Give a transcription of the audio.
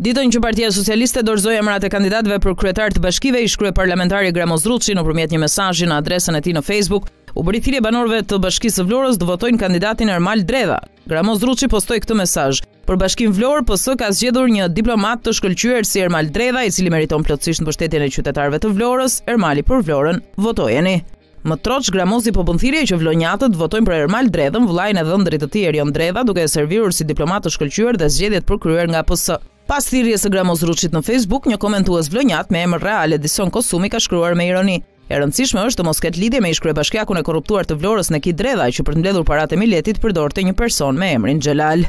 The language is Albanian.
Ditën që Partia Socialiste dorëzoi emrat e kandidatëve për kryetarë të bashkive, ish-kryeparlamentari Gramoz Ruçi nëpërmjet një mesazhi në adresën e tij në Facebook, u bëri thirrje banorëve të Bashkisë së Vlorës të votojnë kandidatin Ermal Dredha. Gramoz Ruçi postoi këtë mesazh. Për Bashkinë Vlorë, PS ka zgjedhur një diplomat të shkëlqyer si Ermal Dredha, i cili meriton plotësisht mbështetjen e qytetarëve të Vlorës, Ermali për Vlorën, votojeni. Më troç Gramozi po bën thirrje që vlonjatët të votojnë për Ermal Dredhën, vëllain e dhëndrit të tij Erion Dredha, duke e servirur si diplomat të shkëlqyer dhe zgjedhje të përkryer nga PS. Pas thirrjes së Gramoz Ruçit në Facebook, një komentues vlonjat me emër real Edison Kosumi ka shkruar me ironi. E rëndësishme është të mos ketë lidhje me ish-kryebashkiakun e korruptuar të Vlorës Neki Dredha, që për të mbledhur paratë e miletit përdorte një person me emrin Xhelal.